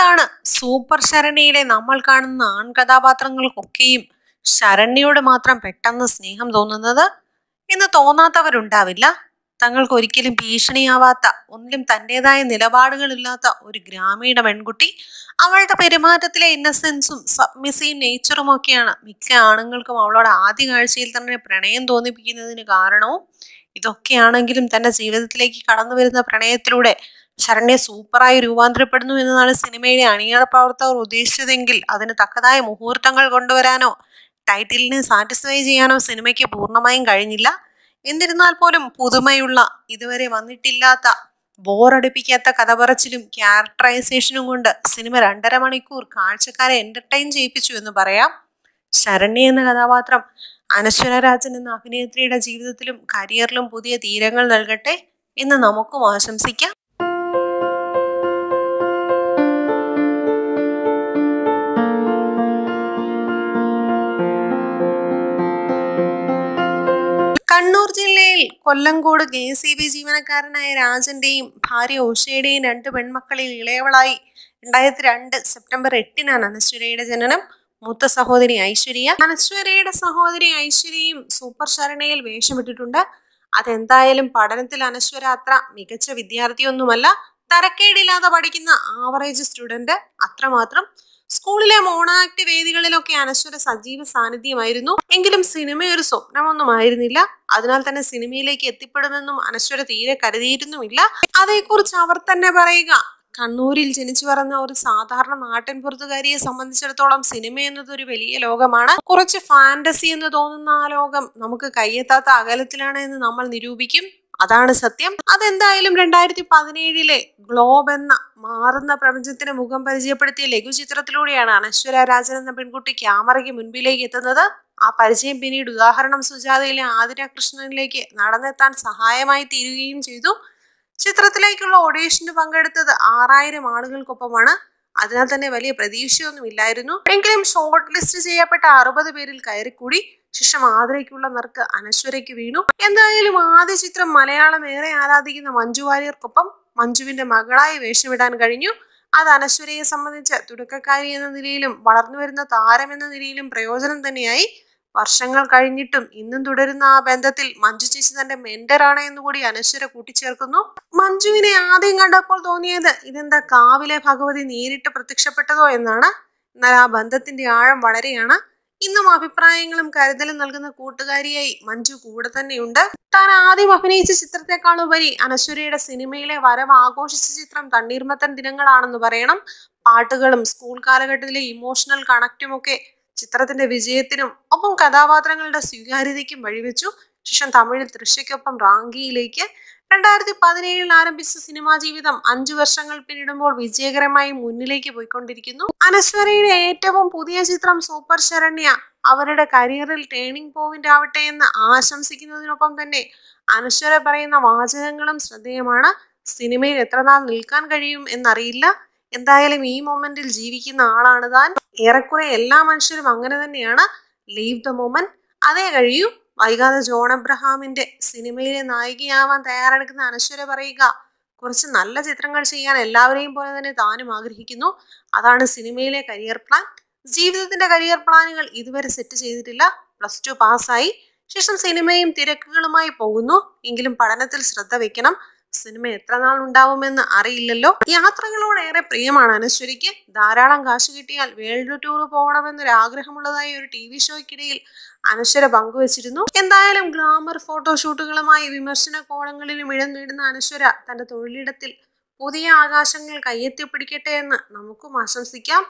എന്തുകൊണ്ടാണ് സൂപ്പർ ശരണ്യയിലെ നമ്മൾ കാണുന്ന ആൺകഥാപാത്രങ്ങൾക്കൊക്കെയും ശരണ്യയോട് മാത്രം പെട്ടെന്ന് സ്നേഹം തോന്നുന്നത് എന്ന് തോന്നാത്തവരുണ്ടാവില്ല. തങ്ങൾക്ക് ഒരിക്കലും ഭീഷണിയാവാത്ത ഒന്നിലും തന്റെതായ നിലപാടുകളില്ലാത്ത ഒരു ഗ്രാമീണ പെൺകുട്ടി അവളുടെ പെരുമാറ്റത്തിലെ ഇന്നസെൻസും സബ്മിസീവ് നേച്ചറും ഒക്കെയാണ് മിക്ക ആണുങ്ങൾക്കും അവളോട് ആദ്യ കാഴ്ചയിൽ തന്നെ പ്രണയം തോന്നിപ്പിക്കുന്നതിന് കാരണവും ഇതൊക്കെയാണെങ്കിലും തന്റെ ജീവിതത്തിലേക്ക് കടന്നു വരുന്ന പ്രണയത്തിലൂടെ ശരണ്യ സൂപ്പറായി രൂപാന്തരപ്പെടുന്നു എന്നതാണ് സിനിമയിലെ അണിയറ പ്രവർത്തകർ ഉദ്ദേശിച്ചതെങ്കിൽ അതിന് തക്കതായ മുഹൂർത്തങ്ങൾ കൊണ്ടുവരാനോ ടൈറ്റിലിനെ സാറ്റിസ്ഫൈ ചെയ്യാനോ സിനിമയ്ക്ക് പൂർണമായും കഴിഞ്ഞില്ല. എന്നിരുന്നാൽ പോലും പുതുമയുള്ള ഇതുവരെ വന്നിട്ടില്ലാത്ത ബോറടിപ്പിക്കാത്ത കഥ പറച്ചിലും ക്യാരക്ടറൈസേഷനും കൊണ്ട് സിനിമ രണ്ടര മണിക്കൂർ കാഴ്ചക്കാരെ എന്റർടൈൻ ചെയ്യിപ്പിച്ചു എന്ന് പറയാം. ശരണ്യ എന്ന കഥാപാത്രം അനശ്വര രാജൻ എന്ന അഭിനേത്രിയുടെ ജീവിതത്തിലും കരിയറിലും പുതിയ തീരങ്ങൾ നൽകട്ടെ എന്ന് നമുക്കും ആശംസിക്കാം. കണ്ണൂർ ജില്ലയിൽ Kollengode K S E B ജീവനക്കാരനായ രാജന്റെയും ഭാര്യ ഉഷയുടെയും രണ്ട് പെൺമക്കളിൽ ഇളയവളായി രണ്ടായിരത്തി രണ്ട് സെപ്റ്റംബർ എട്ടിനാണ് അനശ്വരയുടെ ജനനം. മൂത്ത സഹോദരി ഐശ്വര്യ. അനശ്വരയുടെ സഹോദരി ഐശ്വര്യയും സൂപ്പർ ശരണയിൽ വേഷമിട്ടിട്ടുണ്ട്. അതെന്തായാലും പഠനത്തിൽ അനശ്വര അത്ര മികച്ച വിദ്യാർത്ഥിയൊന്നുമല്ല. തരക്കേടില്ലാതെ പഠിക്കുന്ന ആവറേജ് സ്റ്റുഡന്റ് അത്രമാത്രം സ്കൂളിലെ മോണാക്ട് വേദികളിലൊക്കെ അനശ്വര സജീവ സാന്നിധ്യമായിരുന്നു. എങ്കിലും സിനിമ ഒരു സ്വപ്നമൊന്നും ആയിരുന്നില്ല അതിനാൽ തന്നെ സിനിമയിലേക്ക് എത്തിപ്പെടുമെന്നും അനശ്വര തീരെ കരുതിയിരുന്നുമില്ല. അതേക്കുറിച്ച് അവർ തന്നെ പറയുക കണ്ണൂരിൽ ജനിച്ചു വളർന്ന ഒരു സാധാരണ നാട്ടിൻ പുറത്തുകാരിയെ സംബന്ധിച്ചിടത്തോളം സിനിമ എന്നത് ഒരു വലിയ ലോകമാണ്. കുറച്ച് ഫാന്റസി എന്ന് തോന്നുന്ന ആ ലോകം നമുക്ക് കയ്യെത്താത്ത അകലത്തിലാണ് എന്ന് നമ്മൾ നിരൂപിക്കും. അതാണ് സത്യം. അതെന്തായാലും രണ്ടായിരത്തി പതിനേഴിലെ ഗ്ലോബ് എന്ന മാറുന്ന പ്രപഞ്ചത്തിന് മുഖം പരിചയപ്പെടുത്തിയ ലഘുചിത്രത്തിലൂടെയാണ് അനശ്വര രാജൻ എന്ന പെൺകുട്ടി ക്യാമറയ്ക്ക് മുൻപിലേക്ക് എത്തുന്നത്. ആ പരിചയം പിന്നീട് ഉദാഹരണം സുജാതയിലെ ആതിര കൃഷ്ണനിലേക്ക് നടന്നെത്താൻ സഹായമായി തീരുകയും ചെയ്തു. ചിത്രത്തിലേക്കുള്ള ഓഡീഷന് പങ്കെടുത്തത് ആറായിരം ആളുകൾക്കൊപ്പമാണ്. അതിനാൽ തന്നെ വലിയ പ്രതീക്ഷയൊന്നും ഇല്ലായിരുന്നു എങ്കിലും ഷോർട്ട് ലിസ്റ്റ് ചെയ്യപ്പെട്ട അറുപത് പേരിൽ കയറിക്കൂടി. ശേഷം ആതിരയ്ക്കുള്ള നറുക്ക് അനശ്വരയ്ക്ക് വീണു. എന്തായാലും ആദ്യ ചിത്രം മലയാളം ഏറെ ആരാധിക്കുന്ന മഞ്ജു വാര്യർക്കൊപ്പം മഞ്ജുവിന്റെ മകളായി വേഷമിടാൻ കഴിഞ്ഞു. അത് അനശ്വരയെ സംബന്ധിച്ച് തുടക്കക്കാരി എന്ന നിലയിലും വളർന്നു വരുന്ന താരം എന്ന നിലയിലും പ്രയോജനം തന്നെയായി. വർഷങ്ങൾ കഴിഞ്ഞിട്ടും ഇന്നും തുടരുന്ന ആ ബന്ധത്തിൽ മഞ്ജു ചേച്ചി തന്റെ മെന്ററാണ് എന്നുകൂടി അനശ്വര കൂട്ടിച്ചേർക്കുന്നു. മഞ്ജുവിനെ ആദ്യം കണ്ടപ്പോൾ തോന്നിയത് ഇതെന്താ കാവിലെ ഭഗവതി നേരിട്ട് പ്രത്യക്ഷപ്പെട്ടതോ എന്നാണ്. എന്നാൽ ആ ബന്ധത്തിന്റെ ആഴം വളരെയാണ്. ഇന്നും അഭിപ്രായങ്ങളും കരുതലും നൽകുന്ന കൂട്ടുകാരിയായി മഞ്ജു കൂടെ തന്നെയുണ്ട്. താൻ ആദ്യം അഭിനയിച്ച ചിത്രത്തെക്കാളുപരി അനശ്വരയുടെ സിനിമയിലെ വരവ് ആഘോഷിച്ച ചിത്രം തണ്ണീർമത്തൻ ദിനങ്ങളാണെന്ന് പറയണം. പാട്ടുകളും സ്കൂൾ കാലഘട്ടത്തിലെ ഇമോഷണൽ കണക്റ്റും ഒക്കെ ചിത്രത്തിന്റെ വിജയത്തിനും ഒപ്പം കഥാപാത്രങ്ങളുടെ സ്വീകാര്യതയ്ക്കും വഴിവെച്ചു. ശേഷം തമിഴിൽ തൃശ്ശയ്ക്കൊപ്പം റാങ്കിയിലേക്ക് രണ്ടായിരത്തി പതിനേഴിൽ ആരംഭിച്ച സിനിമാ ജീവിതം. അഞ്ചു വർഷങ്ങൾ പിന്നിടുമ്പോൾ വിജയകരമായി മുന്നിലേക്ക് പോയിക്കൊണ്ടിരിക്കുന്നു. അനശ്വരയുടെ ഏറ്റവും പുതിയ ചിത്രം സൂപ്പർ ശരണ്യ അവരുടെ കരിയറിൽ ടേണിംഗ് പോയിന്റ് ആവട്ടെ എന്ന് ആശംസിക്കുന്നതിനൊപ്പം തന്നെ അനശ്വര പറയുന്ന വാചകങ്ങളും ശ്രദ്ധേയമാണ്. സിനിമയിൽ എത്ര നാൾ നിൽക്കാൻ കഴിയും എന്നറിയില്ല. എന്തായാലും ഈ മൊമെന്റിൽ ജീവിക്കുന്ന ആളാണ് താൻ. ഏറെക്കുറെ എല്ലാ മനുഷ്യരും അങ്ങനെ തന്നെയാണ്. ലീവ് ദ മൊമെന്റ് അതേ കഴിയൂ. വൈകാതെ ജോൺ അബ്രഹാമിന്റെ സിനിമയിലെ നായികയാവാൻ തയ്യാറെടുക്കുന്ന അനശ്വര പറയുക കുറച്ച് നല്ല ചിത്രങ്ങൾ ചെയ്യാൻ എല്ലാവരെയും പോലെ തന്നെ താനും ആഗ്രഹിക്കുന്നു. അതാണ് സിനിമയിലെ കരിയർ പ്ലാൻ ജീവിതത്തിന്റെ കരിയർ പ്ലാനുകൾ ഇതുവരെ സെറ്റ് ചെയ്തിട്ടില്ല. പ്ലസ് ടു പാസ്സായി ശേഷം സിനിമയും തിരക്കുകളുമായി പോകുന്നു. എങ്കിലും പഠനത്തിൽ ശ്രദ്ധ വെക്കണം. സിനിമ എത്ര നാൾ ഉണ്ടാവുമെന്ന് അറിയില്ലല്ലോ. യാത്രകളോട് ഏറെ പ്രിയമാണ് അനശ്വരിക്ക്. ധാരാളം കാശ് കിട്ടിയാൽ വേൾഡ് ടൂർ പോകണമെന്നൊരു ആഗ്രഹമുള്ളതായി ഒരു ടി വി ഷോയ്ക്കിടയിൽ അനശ്വര പങ്കുവച്ചിരുന്നു. എന്തായാലും ഗ്ലാമർ ഫോട്ടോഷൂട്ടുകളുമായി വിമർശന കോളങ്ങളിലും ഇടം നേടുന്ന അനശ്വര തന്റെ തൊഴിലിടത്തിൽ പുതിയ ആകാശങ്ങൾ കയ്യെത്തി പിടിക്കട്ടെ എന്ന് നമുക്കും ആശംസിക്കാം.